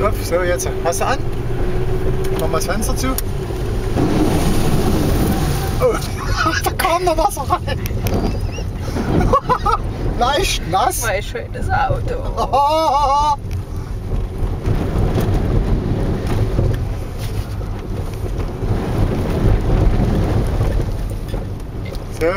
So, so jetzt. Hast du an? Machen wir das Fenster zu. Oh, da kam noch Wasser rein. Leicht nass. Mein schönes Auto. So,